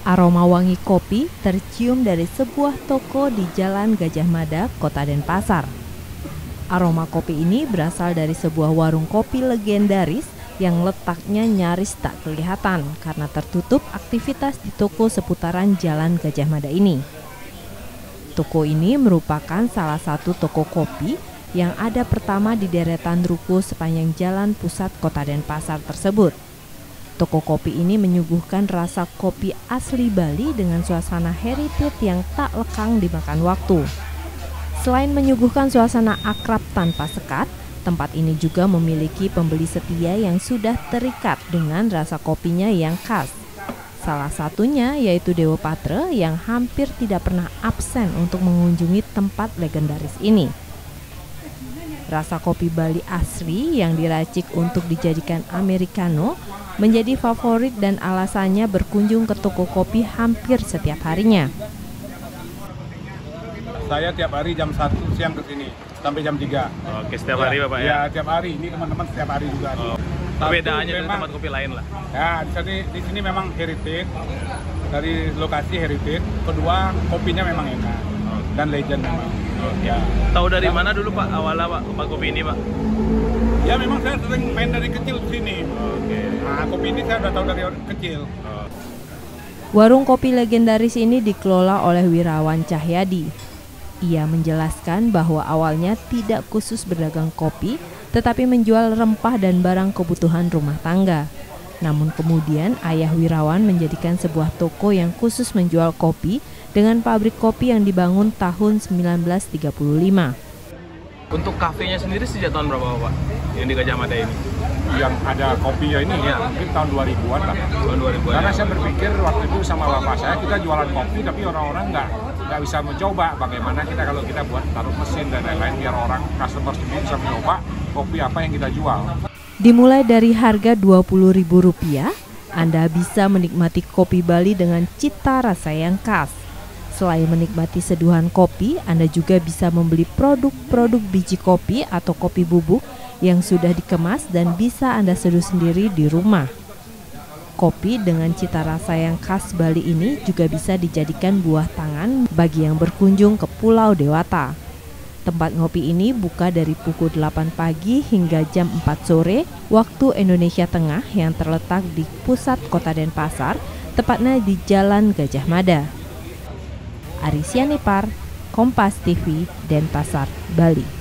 Aroma wangi kopi tercium dari sebuah toko di Jalan Gajah Mada, Kota Denpasar. Aroma kopi ini berasal dari sebuah warung kopi legendaris yang letaknya nyaris tak kelihatan karena tertutup aktivitas di toko seputaran Jalan Gajah Mada ini. Toko ini merupakan salah satu toko kopi yang ada pertama di deretan ruko sepanjang jalan pusat kota Denpasar tersebut. Toko kopi ini menyuguhkan rasa kopi asli Bali dengan suasana heritage yang tak lekang dimakan waktu. Selain menyuguhkan suasana akrab tanpa sekat, tempat ini juga memiliki pembeli setia yang sudah terikat dengan rasa kopinya yang khas. Salah satunya yaitu Dewa Patre yang hampir tidak pernah absen untuk mengunjungi tempat legendaris ini. Rasa kopi Bali asli yang diracik untuk dijadikan americano menjadi favorit dan alasannya berkunjung ke toko kopi hampir setiap harinya. Saya tiap hari jam 1 siang ke sini sampai jam 3. Oke, setiap hari Bapak ya? Ya, tiap hari. Ini teman-teman setiap hari juga. Oh. Perbedaannya dari tempat kopi lain lah. Ya, di sini, di sini memang heritage. Dari lokasi heritage. Kedua, kopinya memang enak. Dan legend memang. Ya. Tahu dari mana dulu Pak awalnya Pak tempat kopi ini Pak? ya, memang saya sering main dari kecil ke sini. Oke. Nah, kopi ini saya udah tahu dari kecil. Oh. Warung kopi legendaris ini dikelola oleh Wirawan Cahyadi. Ia menjelaskan bahwa awalnya tidak khusus berdagang kopi, tetapi menjual rempah dan barang kebutuhan rumah tangga. Namun kemudian ayah Wirawan menjadikan sebuah toko yang khusus menjual kopi dengan pabrik kopi yang dibangun tahun 1935. Untuk kafenya sendiri sejak tahun berapa Pak? Yang di Gajah Mada ini? Yang ada kopi ya ini ya, mungkin tahun 2000-an lah. Tahun 2000 Karena saya berpikir waktu itu sama bapak saya kita jualan kopi tapi orang-orang nggak nggak bisa mencoba bagaimana kita kalau kita buat taruh mesin dan lain-lain biar orang customer sendiri bisa mencoba kopi apa yang kita jual. Dimulai dari harga Rp20.000, Anda bisa menikmati kopi Bali dengan cita rasa yang khas. Selain menikmati seduhan kopi, Anda juga bisa membeli produk-produk biji kopi atau kopi bubuk yang sudah dikemas dan bisa Anda seduh sendiri di rumah. Kopi dengan cita rasa yang khas Bali ini juga bisa dijadikan buah tangan bagi yang berkunjung ke Pulau Dewata. Tempat ngopi ini buka dari pukul 8 pagi hingga jam 4 sore waktu Indonesia Tengah yang terletak di pusat kota Denpasar, tepatnya di Jalan Gajah Mada. Arisia Nipar, Kompas TV, Denpasar, Bali.